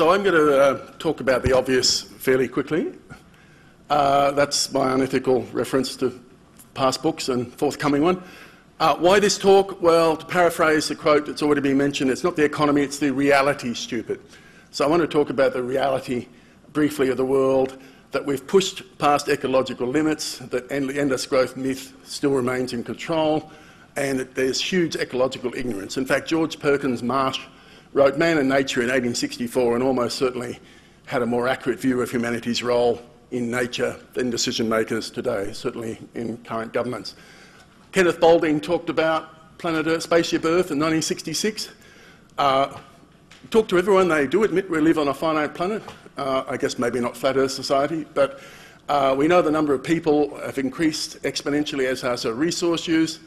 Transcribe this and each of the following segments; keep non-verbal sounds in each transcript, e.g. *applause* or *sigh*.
So I'm going to uh, talk about the obvious fairly quickly. Uh, that's my unethical reference to past books and forthcoming one. Uh, why this talk? Well, to paraphrase the quote that's already been mentioned, it's not the economy, it's the reality, stupid. So I want to talk about the reality briefly of the world, that we've pushed past ecological limits, that endless growth myth still remains in control, and that there's huge ecological ignorance. In fact, George Perkins Marsh wrote Man and Nature in 1864 and almost certainly had a more accurate view of humanity's role in nature than decision makers today, certainly in current governments. Kenneth Boulding talked about planet Earth, spaceship Earth in 1966. Uh, talk to everyone, they do admit we live on a finite planet. Uh, I guess maybe not flat Earth society, but uh, we know the number of people have increased exponentially as has our resource use,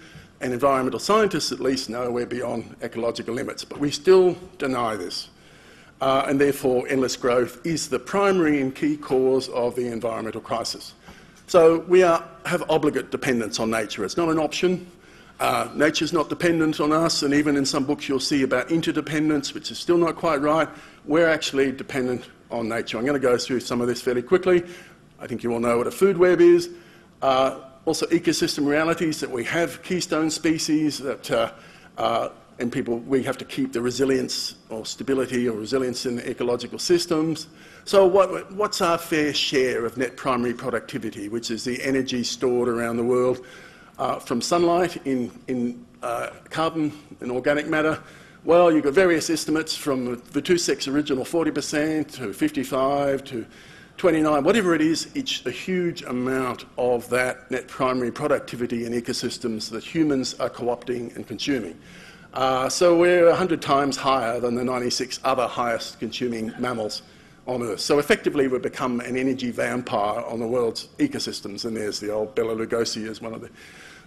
and environmental scientists at least know we're beyond ecological limits. But we still deny this uh, and therefore endless growth is the primary and key cause of the environmental crisis. So we are, have obligate dependence on nature. It's not an option. Uh, nature's not dependent on us, and even in some books you'll see about interdependence, which is still not quite right. We're actually dependent on nature. I'm going to go through some of this fairly quickly. I think you all know what a food web is. Uh, also ecosystem realities, that we have keystone species that uh, uh and people, we have to keep the resilience or stability or resilience in the ecological systems. So what, what's our fair share of net primary productivity, which is the energy stored around the world uh, from sunlight in, in uh, carbon and organic matter? Well, you've got various estimates from the two-six original 40% to 55 to 29, whatever it is, it's a huge amount of that net primary productivity in ecosystems that humans are co-opting and consuming. Uh, so we're 100 times higher than the 96 other highest consuming mammals on Earth. So effectively we've become an energy vampire on the world's ecosystems, and there's the old Bela Lugosi as one of the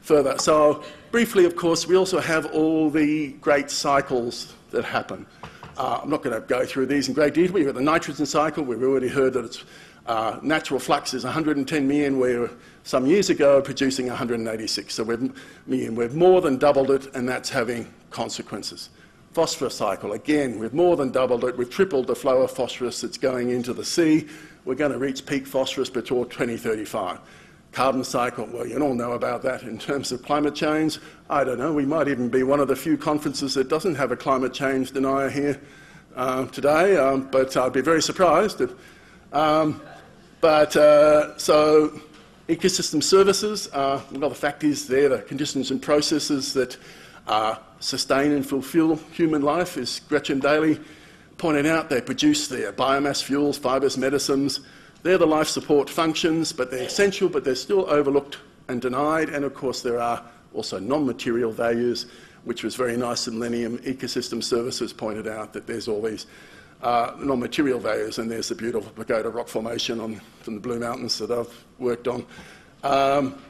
further. So briefly, of course, we also have all the great cycles that happen. Uh, I'm not going to go through these in great detail. We've got the nitrogen cycle. We've already heard that it's uh, natural flux is 110 million. We're some years ago producing 186. So we've, we've more than doubled it, and that's having consequences. Phosphorus cycle, again, we've more than doubled it. We've tripled the flow of phosphorus that's going into the sea. We're going to reach peak phosphorus before 2035. Carbon cycle, well, you all know about that in terms of climate change. I don't know, we might even be one of the few conferences that doesn't have a climate change denier here uh, today, um, but I'd be very surprised. If, um, but uh, so ecosystem services, uh, well, the fact is they're the conditions and processes that uh, sustain and fulfill human life, as Gretchen Daily pointed out. They produce their biomass fuels, fibres, medicines. They're the life support functions, but they're essential, but they're still overlooked and denied. And of course, there are also non-material values, which was very nice. In Millennium Ecosystem Services pointed out that there's all these uh, non-material values, and there's the beautiful Pagoda rock formation on, from the Blue Mountains that I've worked on. Um,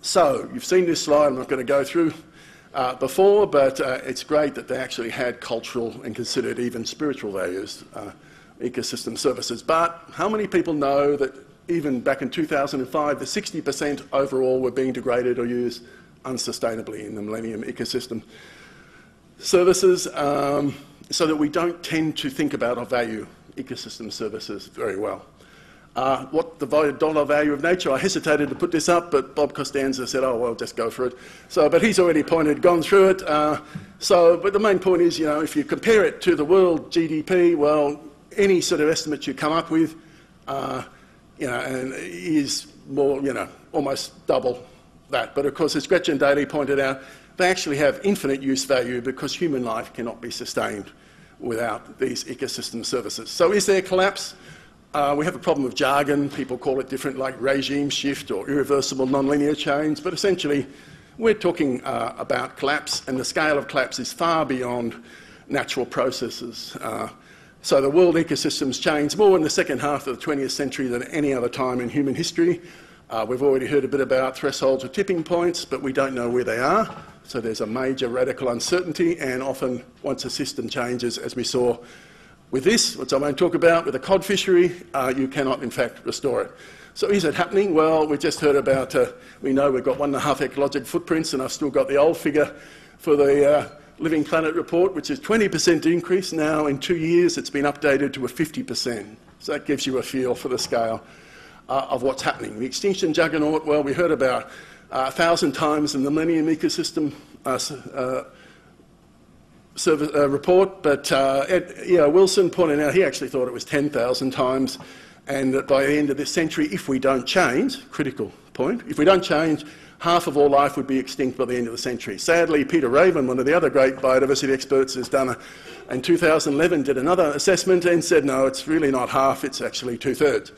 so you've seen this slide. I'm not going to go through uh, before, but uh, it's great that they actually had cultural and considered even spiritual values, uh, ecosystem services. But how many people know that even back in 2005, the 60% overall were being degraded or used unsustainably in the Millennium Ecosystem Services, um, so that we don't tend to think about or value ecosystem services very well. Uh, what the dollar value of nature? I hesitated to put this up, but Bob Costanza said, "Oh well, just go for it." So, but he's already pointed, gone through it. Uh, so, but the main point is, you know, if you compare it to the world GDP, well, any sort of estimate you come up with, uh, you know, and is more, you know, almost double that. But of course, as Gretchen Daily pointed out, they actually have infinite use value because human life cannot be sustained without these ecosystem services. So, is there collapse? Uh, we have a problem with jargon. People call it different, like regime shift or irreversible nonlinear change. But essentially, we're talking uh, about collapse, and the scale of collapse is far beyond natural processes. Uh, so the world ecosystems changed more in the second half of the 20th century than any other time in human history. Uh, we've already heard a bit about thresholds or tipping points, but we don't know where they are. So there's a major radical uncertainty, and often once a system changes, as we saw with this, which I won't talk about, with a cod fishery, uh, you cannot in fact restore it. So is it happening? Well, we just heard about, uh, we know we've got one and a half ecological footprints and I've still got the old figure for the uh, Living Planet report, which is 20% increase. Now, in two years, it's been updated to a 50%. So that gives you a feel for the scale uh, of what's happening. The extinction juggernaut, well, we heard about uh, a thousand times in the Millennium Ecosystem uh, uh service, uh, report, but uh, Ed, Wilson pointed out he actually thought it was 10,000 times, and that by the end of this century, if we don't change, critical point, if we don't change, half of all life would be extinct by the end of the century. Sadly, Peter Raven, one of the other great biodiversity experts, has done a, in 2011 did another assessment and said, no, it's really not half, it's actually two-thirds.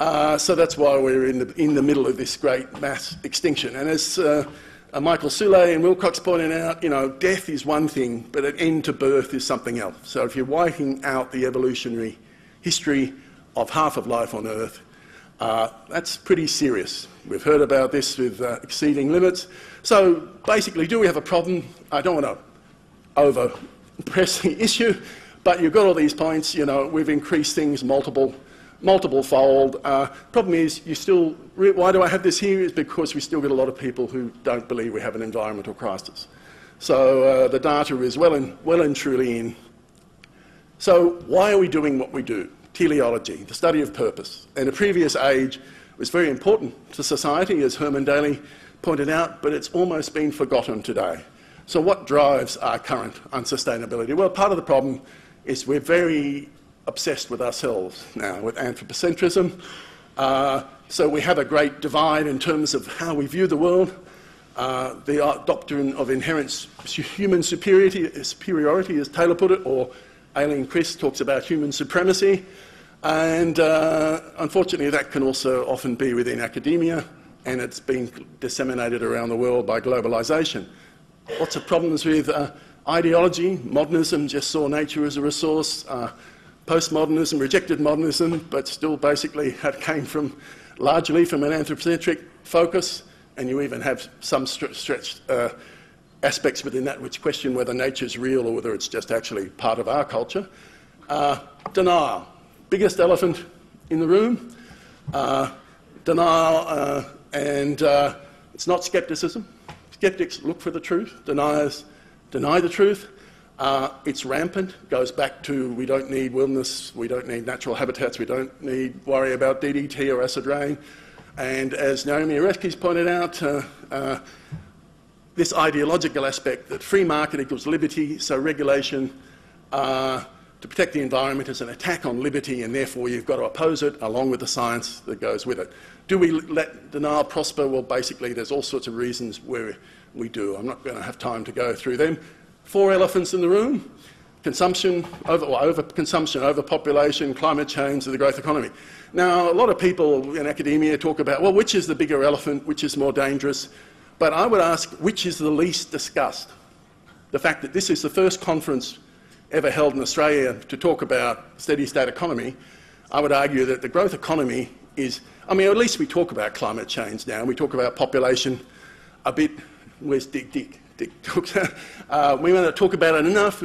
Uh, so that's why we're in the, in the middle of this great mass extinction. And as uh, uh, Michael Soule and Wilcox pointed out, you know, death is one thing, but an end to birth is something else. So if you're wiping out the evolutionary history of half of life on Earth, uh, that's pretty serious. We've heard about this with uh, exceeding limits. So basically, do we have a problem? I don't want to over press the *laughs* issue, but you've got all these points. You know, we've increased things multiple, multiple fold. Uh, problem is, you still. Why do I have this here? Is because we still get a lot of people who don't believe we have an environmental crisis. So uh, the data is well and, well and truly in. So why are we doing what we do? Teleology, the study of purpose. In a previous age, it was very important to society, as Herman Daly pointed out, but it's almost been forgotten today. So what drives our current unsustainability? Well, part of the problem is we're very obsessed with ourselves now, with anthropocentrism. Uh, so we have a great divide in terms of how we view the world. Uh, the doctrine of inherent human superiority, superiority, as Taylor put it, or Eileen Crist talks about human supremacy, and uh, unfortunately, that can also often be within academia, and it's been disseminated around the world by globalization. Lots of problems with uh, ideology. Modernism just saw nature as a resource. Uh, postmodernism rejected modernism, but still basically came from largely from an anthropocentric focus, and you even have some stretched uh, aspects within that which question whether nature is real or whether it's just actually part of our culture. Uh, denial, biggest elephant in the room. Uh, denial, uh, and uh, it's not skepticism. Skeptics look for the truth, deniers deny the truth. Uh, it's rampant, goes back to we don't need wilderness, we don't need natural habitats, we don't need worry about DDT or acid rain. And as Naomi Oreskes pointed out, uh, this ideological aspect that free market equals liberty, so regulation uh, to protect the environment is an attack on liberty, and therefore you've got to oppose it along with the science that goes with it. Do we let denial prosper? Well, basically, there's all sorts of reasons where we do. I'm not going to have time to go through them. Four elephants in the room consumption, over, or overconsumption, overpopulation, climate change, and the growth economy. Now, a lot of people in academia talk about, well, which is the bigger elephant, which is more dangerous? But I would ask which is the least discussed? The fact that this is the first conference ever held in Australia to talk about steady state economy, I would argue that the growth economy is, I mean, at least we talk about climate change now. We talk about population a bit. Where's Dick? Dick, Dick talks. *laughs* uh, we want to talk about it enough,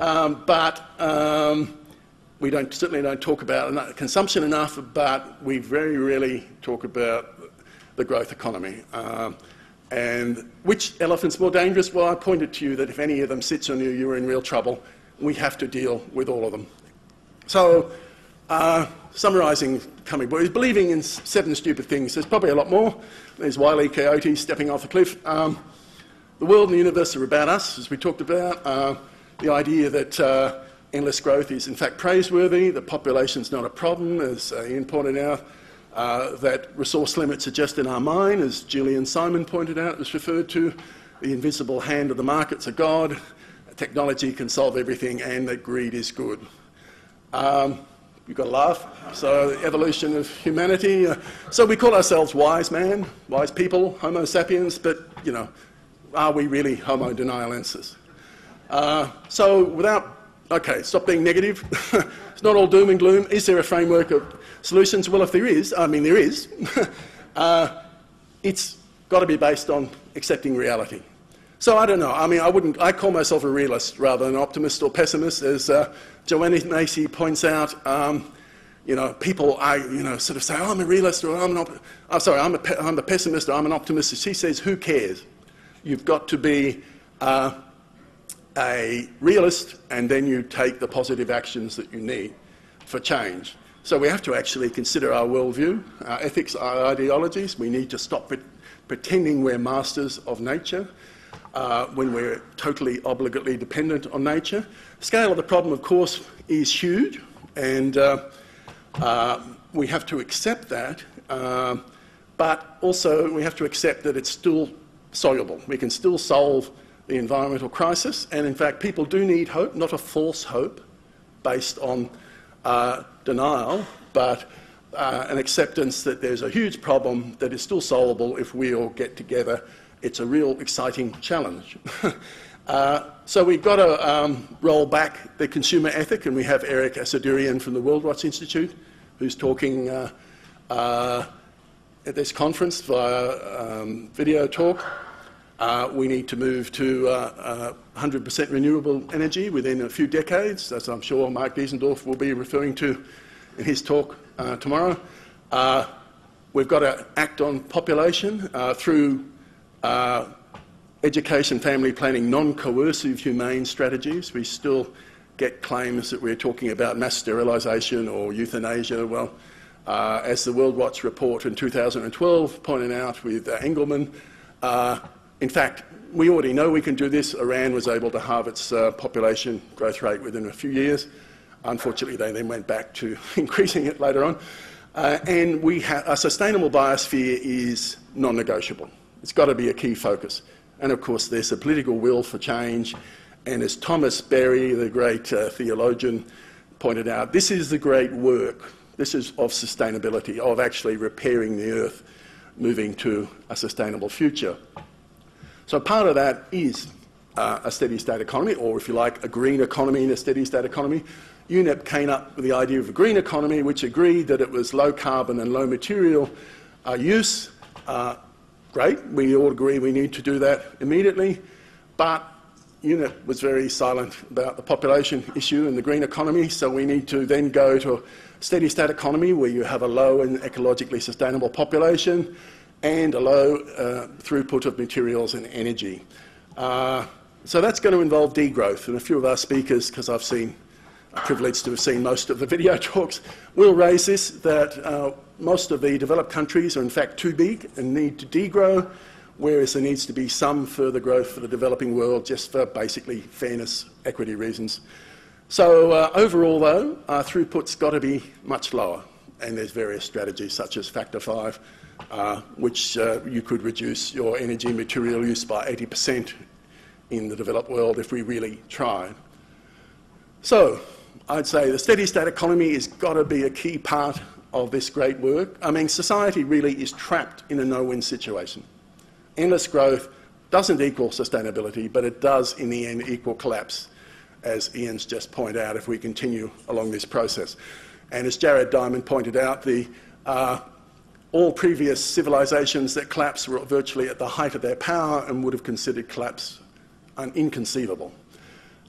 um, but um, we don't, certainly don't talk about consumption enough, but we very rarely talk about the growth economy. Um, and which elephant's more dangerous? Well, I pointed to you that if any of them sits on you, you're in real trouble. We have to deal with all of them. So, uh, summarising coming boys, believing in seven stupid things. There's probably a lot more. There's Wile E. Coyote stepping off a cliff. Um, the world and the universe are about us, as we talked about. Uh, the idea that uh, endless growth is in fact praiseworthy, the population's not a problem, as uh, Ian pointed out. Uh, that resource limits are just in our mind, as Julian Simon pointed out, was referred to. The invisible hand of the markets are God, technology can solve everything, and that greed is good. Um, you've got to laugh. So, evolution of humanity. Uh, so, we call ourselves wise man, wise people, Homo sapiens, but, you know, are we really Homo denialensis? Uh, so, without, okay, stop being negative. *laughs* it's not all doom and gloom. Is there a framework of solutions? Well, if there is, I mean, there is, *laughs* uh, it's got to be based on accepting reality. So I don't know. I mean, I wouldn't. I call myself a realist rather than an optimist or pessimist, as uh, Joanna Macy points out. Um, you know, people, I, you know, sort of say, oh, I'm a realist or I'm an op- oh, sorry, I'm a, pe- I'm a pessimist or I'm an optimist. She says, who cares? You've got to be uh, a realist and then you take the positive actions that you need for change. So we have to actually consider our worldview, our ethics, our ideologies. We need to stop pretending we're masters of nature uh, when we're totally obligately dependent on nature. Scale of the problem, of course, is huge, and uh, uh, we have to accept that, uh, but also we have to accept that it's still soluble. We can still solve the environmental crisis, and in fact, people do need hope, not a false hope based on uh, denial, but uh, an acceptance that there's a huge problem that is still solvable if we all get together. It's a real exciting challenge. *laughs* uh, so we've got to um, roll back the consumer ethic, and we have Erik Assadourian from the World Worldwatch Institute who's talking uh, uh, at this conference via um, video talk. Uh, we need to move to 100% uh, renewable energy within a few decades, as I'm sure Mark Diesendorf will be referring to in his talk uh, tomorrow. Uh, we've got to act on population through education, family planning, non-coercive humane strategies. We still get claims that we're talking about mass sterilisation or euthanasia. Well, uh, as the Worldwatch report in 2012 pointed out with uh, Engelman, uh, in fact, we already know we can do this. Iran was able to halve its uh, population growth rate within a few years. Unfortunately, they then went back to *laughs* increasing it later on. Uh, and we a sustainable biosphere is non-negotiable. It's got to be a key focus. And of course, there's a political will for change. And as Thomas Berry, the great uh, theologian, pointed out, this is the great work. This is of sustainability, of actually repairing the earth, moving to a sustainable future. So part of that is uh, a steady state economy, or if you like, a green economy in a steady state economy. UNEP came up with the idea of a green economy, which agreed that it was low carbon and low material uh, use. Uh, great, we all agree we need to do that immediately, but UNEP was very silent about the population issue and the green economy, so we need to then go to a steady state economy where you have a low and ecologically sustainable population, and a low uh, throughput of materials and energy. Uh, so that's going to involve degrowth, and a few of our speakers, because I've seen, privileged to have seen most of the *laughs* video talks, will raise this, that uh, most of the developed countries are in fact too big and need to degrow, whereas there needs to be some further growth for the developing world just for basically fairness, equity reasons. So uh, overall though, our throughput's got to be much lower, and there's various strategies such as Factor 5, uh, which uh, you could reduce your energy material use by 80% in the developed world if we really tried. So I'd say the steady state economy has got to be a key part of this great work. I mean, society really is trapped in a no-win situation. Endless growth doesn't equal sustainability, but it does in the end equal collapse, as Ian's just pointed out, if we continue along this process. And as Jared Diamond pointed out, the uh, all previous civilizations that collapsed were virtually at the height of their power and would have considered collapse inconceivable.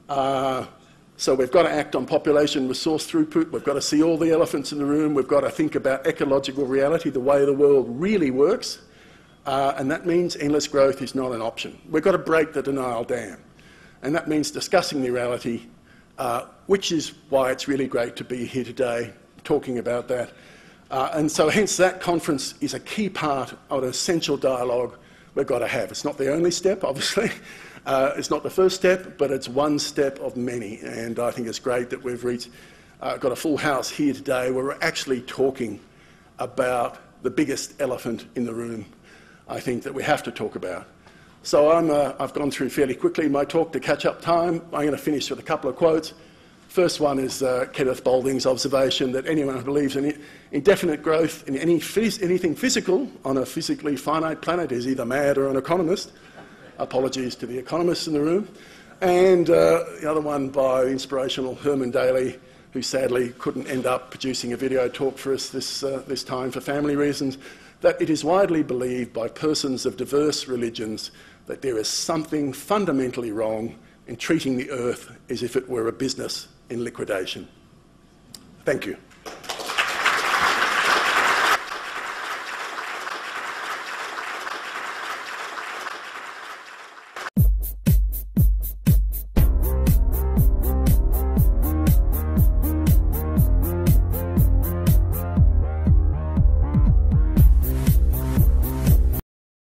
Uh, so we've got to act on population resource throughput. We've got to see all the elephants in the room. We've got to think about ecological reality, the way the world really works. Uh, and that means endless growth is not an option. We've got to break the denial dam. And that means discussing the reality, uh, which is why it's really great to be here today talking about that. Uh, and so hence that conference is a key part of an essential dialogue we've got to have. It's not the only step, obviously. *laughs* Uh, it's not the first step, but it's one step of many. And I think it's great that we've reached, uh, got a full house here today where we're actually talking about the biggest elephant in the room, I think, that we have to talk about. So i have uh, gone through fairly quickly my talk to catch up time. I'm going to finish with a couple of quotes. First one is uh, Kenneth Boulding's observation that anyone who believes in indefinite growth in any phys anything physical on a physically finite planet is either mad or an economist. Apologies to the economists in the room. And uh, the other one by inspirational Herman Daly, who sadly couldn't end up producing a video talk for us this, uh, this time for family reasons, that it is widely believed by persons of diverse religions that there is something fundamentally wrong in treating the earth as if it were a business in liquidation. Thank you.